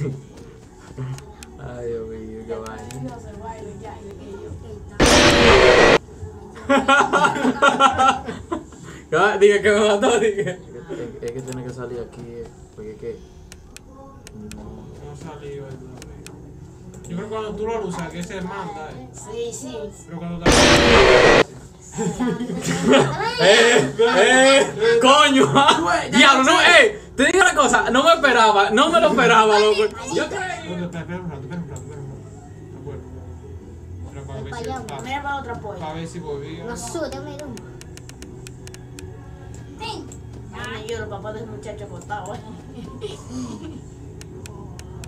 Ay, Dios mío, qué vaina. Que. Ah, Diga que me mató, diga. Es que tiene que salir aquí, eh, porque es que. No. No salió el Yo creo que cuando tú lo usas, que se manda, eh. Sí, sí. Pero cuando te... ¡Eh! ¡Eh! ¡Coño! ah. Diablo, no, ¡eh! Una cosa, no me esperaba, no me lo esperaba, loco. Yo creí. Espera, espera un rato, espera un rato, espera un rato. Para ver si... para- Mira para otra Para puerta. ver si volvía. No sube, me un. Ah, yo, los papás de ese muchacho acostado, eh.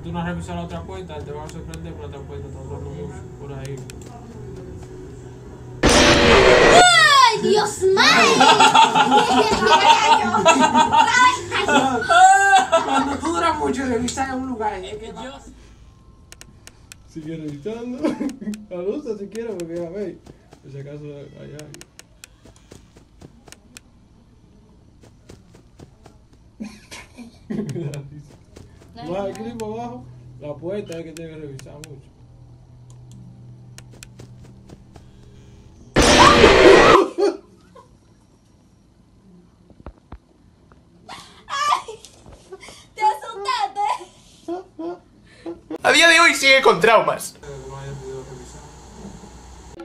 Tú no has revisado la otra puerta, te vas a sorprender por la otra puerta, está hablando mucho por ahí. ¡Ay, Dios mío! Cuando tú duras mucho lugar, es que Yo- Sigue revisando. La luz si quieres, porque a ver. Por si acaso hay alguien. Baja el clip abajo. La puerta es que tiene que revisar mucho. ¡Te asustaste! A día de hoy sigue con traumas.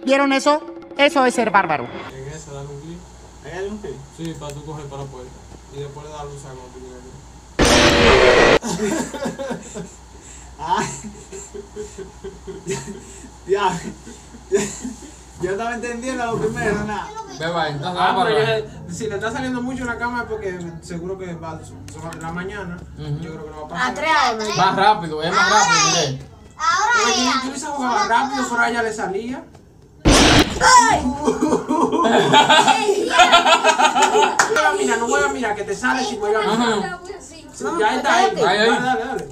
¿Vieron eso? Eso es ser bárbaro. En esa, dale un clic. ¿Hay algún que? Sí, para tú coger para la puerta. Y después le das luz a cuando tú llegas aquí. Ah. Ya. Yo estaba entendiendo lo primero, nada. Beba, entonces Ah, vamos pero para yo- si le está saliendo mucho en la cama es porque seguro que va, son las de la mañana. Yo creo que no va a pasar. A 3 AM. Más rápido, es más rápido. Ahora Pero ya. yo hubiese jugado rápido, pero a ella le salía. No voy a mirar, no voy a mirar, que te sale si voy a mirar. Ajá. Sí, ya está ahí. Dale, dale, dale.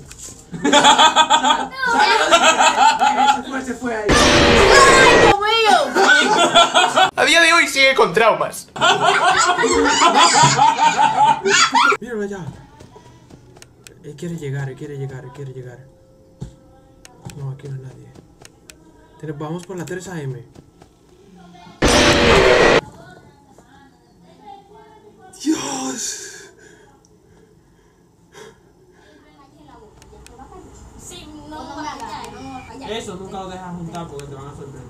Salió, se fue, se fue ahí. Sigue con traumas. Míralo allá. Él quiere llegar, él quiere llegar, él quiere llegar. No, aquí no hay nadie. Tene- Vamos por la 3 AM. Dios. Eso nunca lo dejas juntar porque te van a sorprender.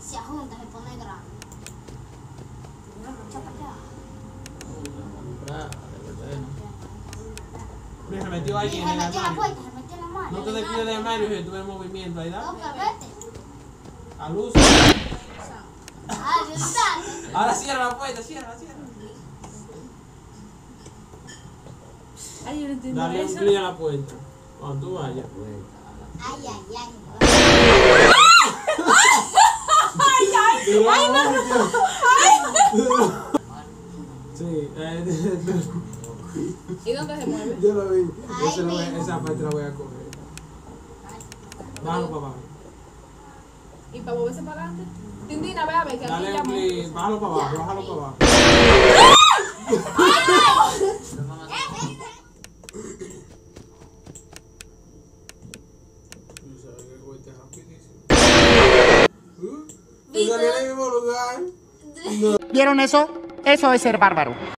Se junta, se pone grande. Mira, se metió alguien en el metió la armario. puerta, se metió la mano. No te descuides de armario si tuve movimiento ahí, da. A luz. Santo. Ahora cierra la puerta, cierra, cierra. Ay, yo no entiendo Dale un clic a la puerta. Cuando tú vayas. Ay, ay, ay. ¿Y dónde se mueve? yo lo vi. Ay, Esa, la voy- esa parte la voy a coger. Bájalo para abajo. ¿Y para volverse para adelante? Tindina, ve a ver que aquí Dale un llamo. Bájalo para abajo, bájalo para abajo. Lugar. ¿Vieron eso? Eso es ser bárbaro.